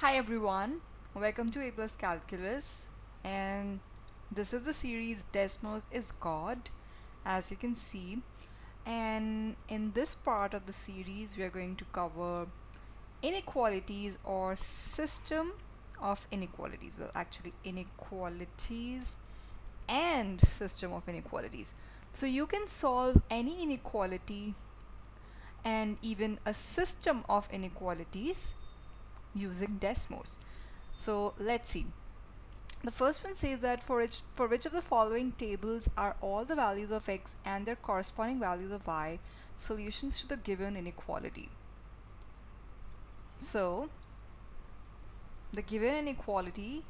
Hi everyone, welcome to A Plus Calculus. And this is the series Desmos is God as you can see. And in this part of the series we are going to cover inequalities or system of inequalities. Well actually inequalities and system of inequalities. So you can solve any inequality and even a system of inequalities using Desmos. So let's see. The first one says that for each, for which of the following tables are all the values of x and their corresponding values of y solutions to the given inequality. So the given inequality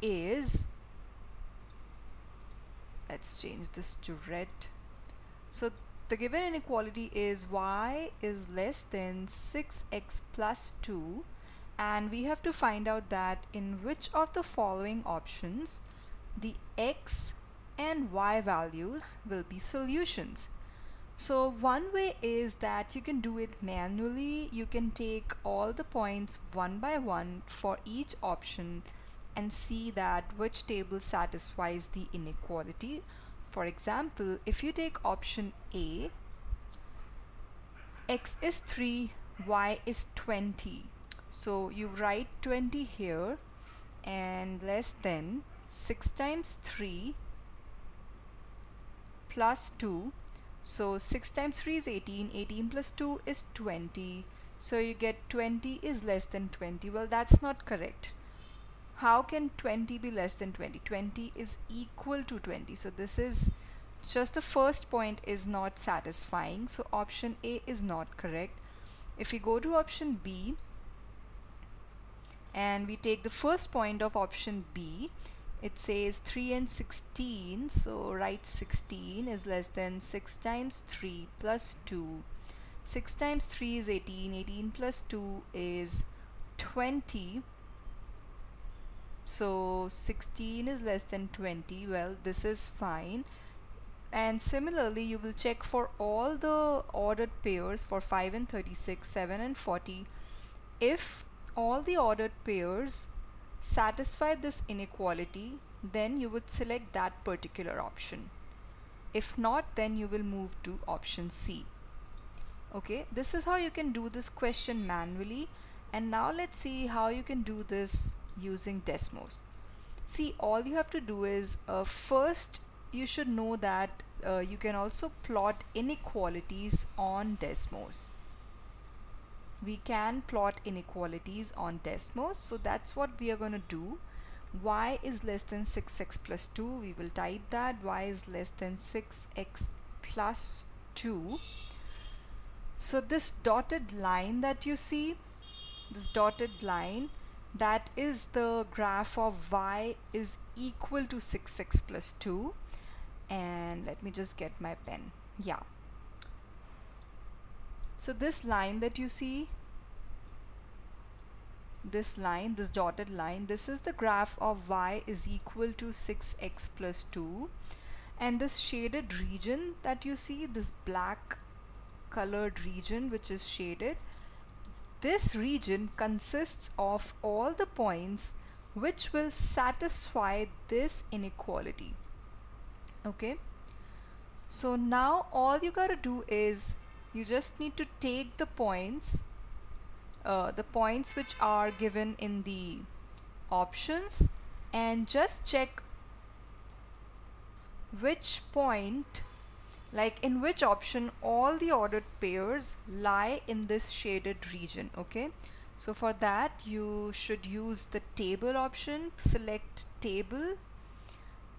is let's change this to red. So the given inequality is y is less than 6x plus 2 and we have to find out that in which of the following options the x and y values will be solutions. So one way is that you can do it manually. You can take all the points one by one for each option and see that which table satisfies the inequality. For example, if you take option A, x is 3, y is 20 so you write 20 here and less than 6 times 3 plus 2 so 6 times 3 is 18 18 plus 2 is 20 so you get 20 is less than 20 well that's not correct. How can 20 be less than 20 20 is equal to 20 so this is just the first point is not satisfying. So option A is not correct. If we go to option B and we take the first point of option B. It says 3 and 16 so write 16 is less than 6 times 3 plus 2 6 times 3 is 18 18 plus 2 is 20 so 16 is less than 20 well this is fine. And similarly you will check for all the ordered pairs for 5 and 36 7 and 40 if all the ordered pairs satisfy this inequality then you would select that particular option. If not then you will move to option C. Okay this is how you can do this question manually. And now let's see how you can do this using Desmos. See all you have to do is uh, first you should know that uh, you can also plot inequalities on Desmos we can plot inequalities on Desmos. So that's what we are going to do. Y is less than 6x plus 2 we will type that. Y is less than 6x plus 2 so this dotted line that you see this dotted line that is the graph of y is equal to 6x plus 2 and let me just get my pen. Yeah so this line that you see this line this dotted line this is the graph of y is equal to 6x plus 2 and this shaded region that you see this black colored region which is shaded this region consists of all the points which will satisfy this inequality. Okay? So now all you gotta do is you just need to take the points uh, the points which are given in the options and just check which point like in which option all the ordered pairs lie in this shaded region okay? So for that you should use the table option select table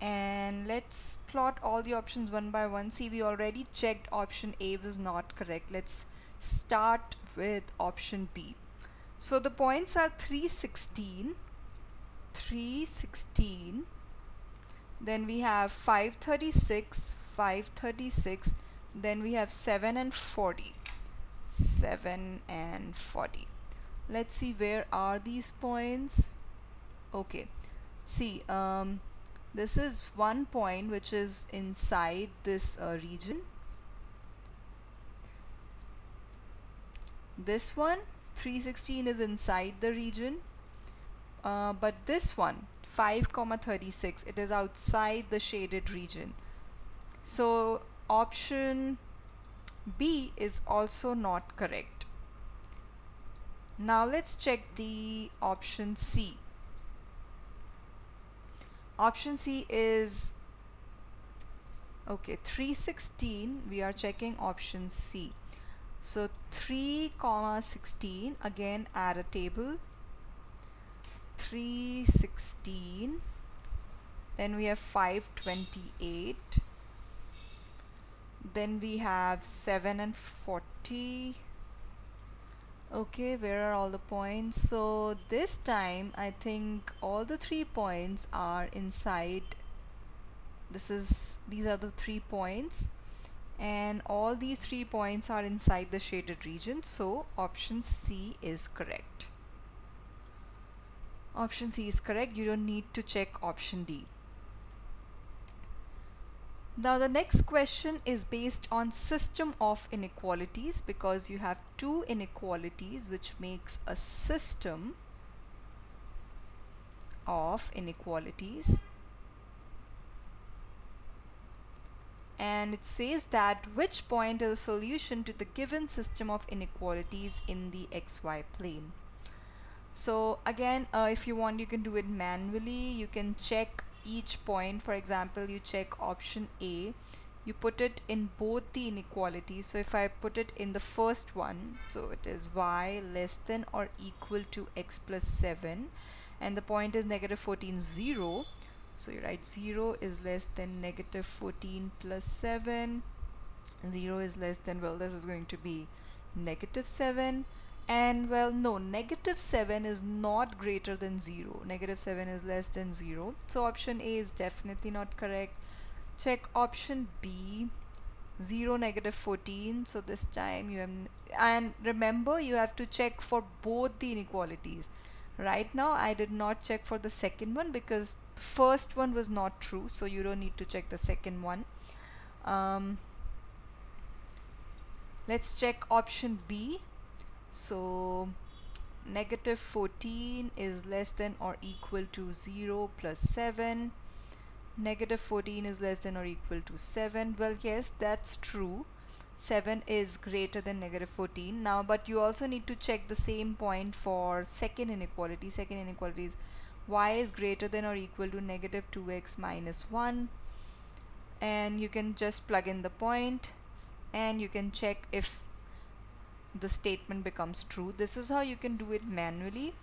and let's plot all the options one by one. See we already checked option A was not correct. Let's start with option B. So the points are 316 316 then we have 536 536 then we have 7 and 40 7 and 40 let's see where are these points? Okay. See um, this is one point which is inside this uh, region. This one 316 is inside the region. Uh, but this one 5 comma 36 it is outside the shaded region. So option B is also not correct. Now let's check the option C option C is okay 316 we are checking option C. So 3 comma 16 again add a table. 316 then we have 528 then we have 7 and 40 okay where are all the points? So this time I think all the three points are inside. This is these are the three points. And all these three points are inside the shaded region. So option C is correct. Option C is correct. You don't need to check option D now the next question is based on system of inequalities because you have two inequalities which makes a system of inequalities. And it says that which point is a solution to the given system of inequalities in the xy plane? So again uh, if you want you can do it manually. You can check each point for example you check option A you put it in both the inequalities. So if I put it in the first one so it is y less than or equal to x plus 7 and the point is negative 14 0 so you write 0 is less than negative 14 plus 7 0 is less than well this is going to be negative 7 and well no negative 7 is not greater than 0 negative 7 is less than 0 so option A is definitely not correct. Check option B. 0 negative 14 so this time you have and remember you have to check for both the inequalities. Right now I did not check for the second one because the first one was not true. So you don't need to check the second one. Um, let's check option B so negative 14 is less than or equal to 0 plus 7 negative 14 is less than or equal to 7 well yes that's true. 7 is greater than negative 14 now but you also need to check the same point for second inequality. Second inequality is y is greater than or equal to negative 2x minus 1 and you can just plug in the point. And you can check if the statement becomes true. This is how you can do it manually.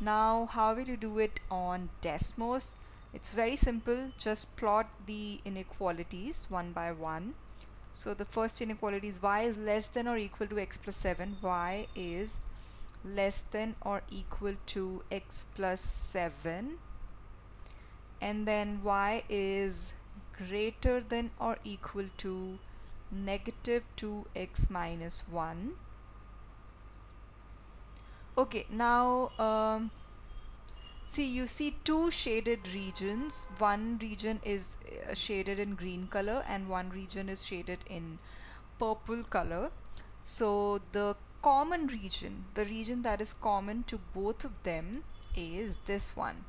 Now how will you do it on Desmos? It's very simple. Just plot the inequalities one by one. So the first inequality is y is less than or equal to x plus 7 y is less than or equal to x plus 7 and then y is greater than or equal to negative 2x minus 1 okay now um, see you see two shaded regions. One region is uh, shaded in green color and one region is shaded in purple color. So the common region the region that is common to both of them is this one.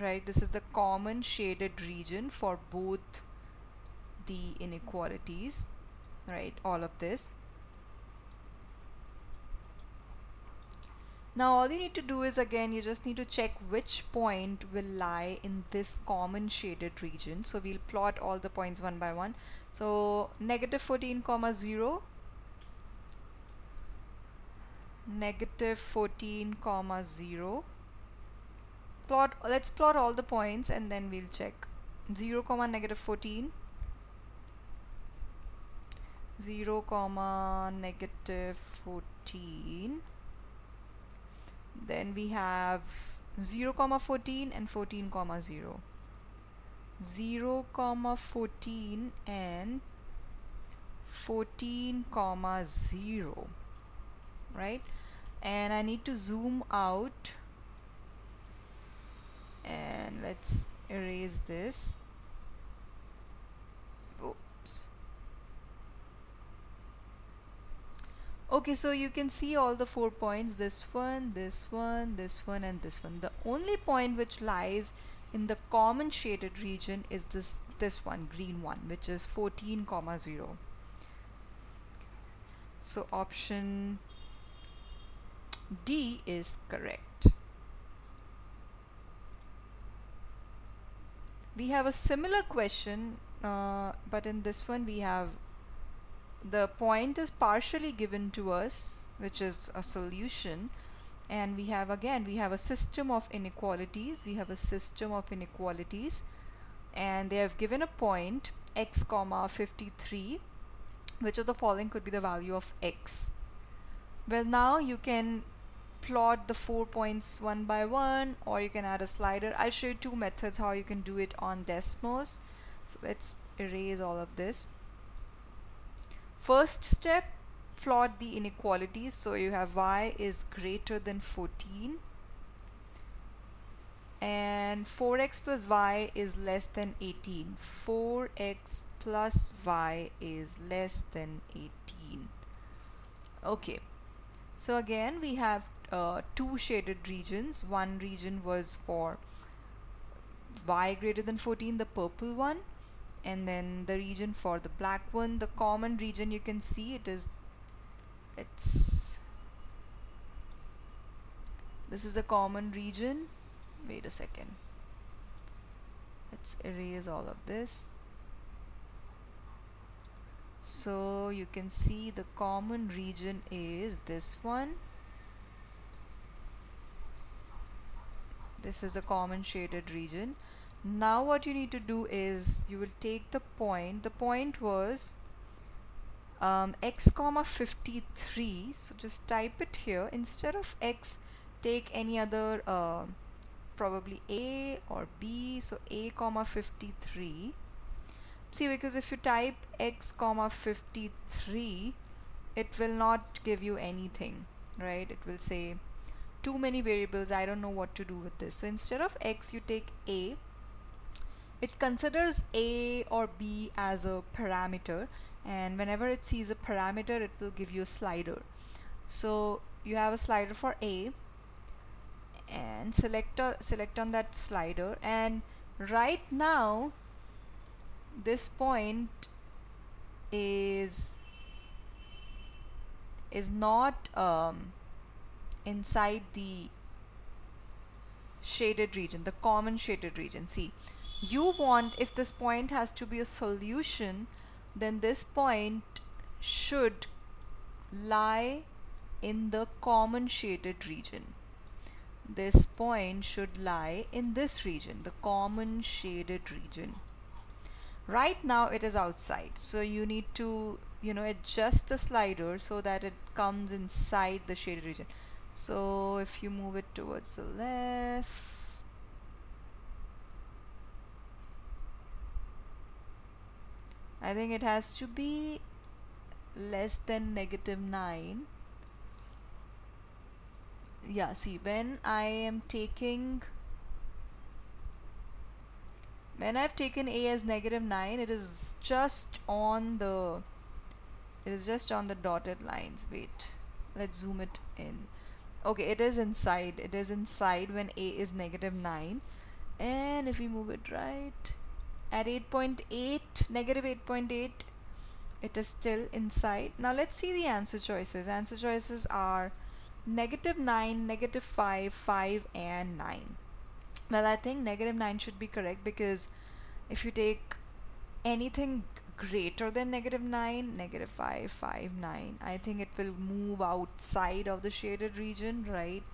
Right this is the common shaded region for both the inequalities right all of this now all you need to do is again you just need to check which point will lie in this common shaded region. So we'll plot all the points one by one. So negative 14 comma 0 negative 14 comma 0 plot let's plot all the points and then we'll check. 0 comma negative 14 0 comma negative 14 then we have 0 comma 14 and 14 comma 0 0 comma 14 and 14 comma 0 right? And I need to zoom out and let's erase this okay so you can see all the four points this one this one this one and this one. The only point which lies in the common shaded region is this this one green one which is 14 comma 0 so option D is correct. We have a similar question uh, but in this one we have the point is partially given to us which is a solution. And we have again we have a system of inequalities. We have a system of inequalities. And they have given a point x comma 53 which of the following could be the value of x? Well now you can plot the four points one by one or you can add a slider. I'll show you two methods how you can do it on Desmos. So let's erase all of this First step, plot the inequalities. So you have y is greater than 14 and 4x plus y is less than 18. 4x plus y is less than 18. Okay, so again we have uh, two shaded regions. One region was for y greater than 14, the purple one, and then the region for the black one the common region you can see it is it's this is the common region. Wait a second. Let's erase all of this. So you can see the common region is this one. This is the common shaded region now what you need to do is you will take the point. The point was um, x comma 53 so just type it here. Instead of x take any other uh, probably a or b. So a comma 53 see because if you type x comma 53 it will not give you anything right? It will say too many variables. I don't know what to do with this. So instead of x you take a it considers a or b as a parameter and whenever it sees a parameter it will give you a slider. So you have a slider for a and select a, select on that slider and right now this point is is not um, inside the shaded region the common shaded region. See you want if this point has to be a solution then this point should lie in the common shaded region. This point should lie in this region the common shaded region. Right now it is outside so you need to you know adjust the slider so that it comes inside the shaded region. So if you move it towards the left I think it has to be less than negative 9 yeah see when I am taking when I've taken a as negative 9 it is just on the it is just on the dotted lines. Wait let's zoom it in. Okay it is inside it is inside when a is negative 9 and if we move it right at 8.8 negative 8.8 it is still inside. Now let's see the answer choices. Answer choices are negative 9 negative 5 5 and 9 well I think negative 9 should be correct because if you take anything greater than negative 9 negative 5 5 9 I think it will move outside of the shaded region right?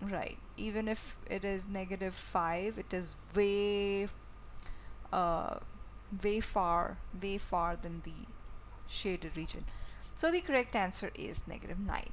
Right. Even if it is negative 5 it is way uh, way far way far than the shaded region. So the correct answer is negative 9